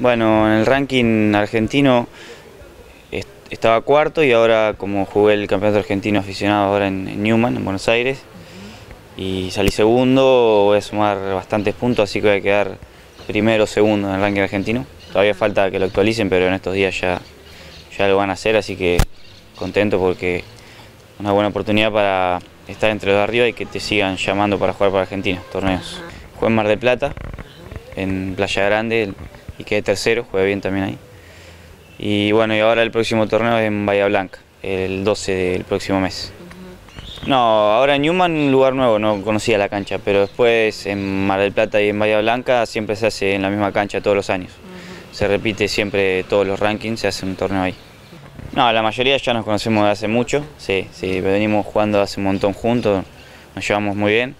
Bueno, en el ranking argentino estaba cuarto y ahora como jugué el campeonato argentino aficionado ahora en, Newman, en Buenos Aires, y salí segundo, voy a sumar bastantes puntos, así que voy a quedar primero o segundo en el ranking argentino. Todavía falta que lo actualicen, pero en estos días ya, ya lo van a hacer, así que contento porque una buena oportunidad para estar entre los de arriba y que te sigan llamando para jugar para Argentina, torneos. Jugué en Mar del Plata, en Playa Grande, y quedé tercero, jugué bien también ahí. Y bueno, y ahora el próximo torneo es en Bahía Blanca, el 12 del próximo mes. No, ahora en Newman un lugar nuevo, no conocía la cancha, pero después en Mar del Plata y en Bahía Blanca siempre se hace en la misma cancha todos los años. Se repite siempre todos los rankings, se hace un torneo ahí. No, la mayoría ya nos conocemos de hace mucho, sí, sí, venimos jugando hace un montón juntos, nos llevamos muy bien.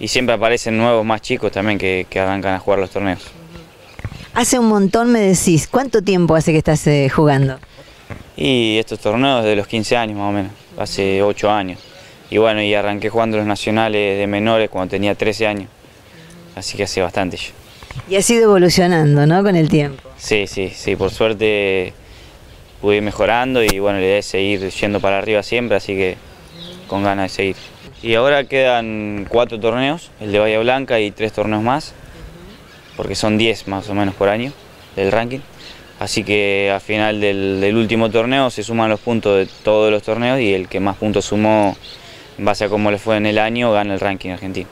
Y siempre aparecen nuevos más chicos también que, que arrancan a jugar los torneos. Hace un montón me decís, ¿cuánto tiempo hace que estás eh, jugando? Y estos torneos de los 15 años más o menos, hace 8 años. Y bueno, y arranqué jugando los nacionales de menores cuando tenía 13 años, así que hace bastante ya. Y ha ido evolucionando, ¿no? Con el tiempo. Sí, sí, sí, por suerte pude ir mejorando y bueno, la idea es seguir yendo para arriba siempre, así que con ganas de seguir. Y ahora quedan cuatro torneos, el de Bahía Blanca y tres torneos más porque son 10 más o menos por año del ranking. Así que al final del, último torneo se suman los puntos de todos los torneos y el que más puntos sumó en base a cómo le fue en el año gana el ranking argentino.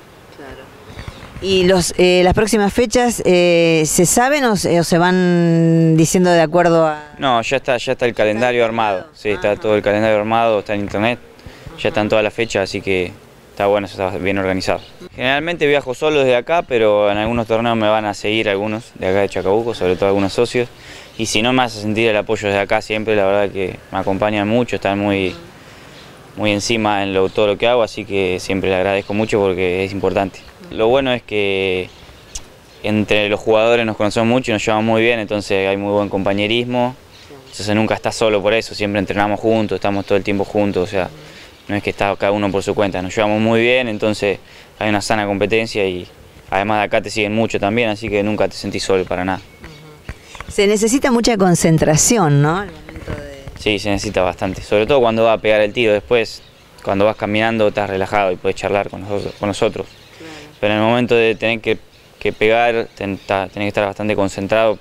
¿Y los, eh, las próximas fechas eh, se saben o se, van diciendo de acuerdo a...? No, ya está, ya está el calendario armado, sí, está todo el calendario armado, está en internet, ya están todas las fechas, así que está bueno, está bien organizado. Generalmente viajo solo desde acá, pero en algunos torneos me van a seguir algunos de acá de Chacabuco, sobre todo algunos socios. Y si no me hace sentir el apoyo desde acá siempre, la verdad que me acompañan mucho, están muy, muy encima en lo, todo lo que hago, así que siempre le agradezco mucho porque es importante. Lo bueno es que entre los jugadores nos conocemos mucho y nos llevamos muy bien, entonces hay muy buen compañerismo. Entonces nunca estás solo por eso, siempre entrenamos juntos, estamos todo el tiempo juntos, o sea, no es que está cada uno por su cuenta, nos llevamos muy bien, entonces hay una sana competencia y además de acá te siguen mucho también, así que nunca te sentís solo para nada. Se necesita mucha concentración, ¿no? Sí, se necesita bastante, sobre todo cuando va a pegar el tiro, después cuando vas caminando estás relajado y puedes charlar con nosotros. Pero en el momento de tener que, pegar, tenés que estar bastante concentrado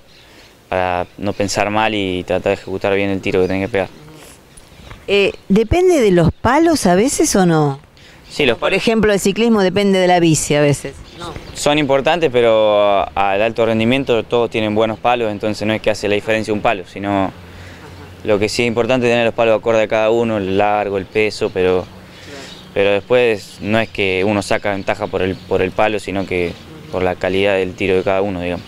para no pensar mal y tratar de ejecutar bien el tiro que tenés que pegar. Eh, ¿Depende de los palos a veces o no? Sí, los Por ejemplo, el ciclismo depende de la bici a veces. Son importantes, pero al alto rendimiento todos tienen buenos palos, entonces no es que hace la diferencia un palo, sino lo que sí es importante es tener los palos acorde a cada uno, el largo, el peso, pero, pero después no es que uno saca ventaja por el, por el palo, sino que por la calidad del tiro de cada uno, digamos.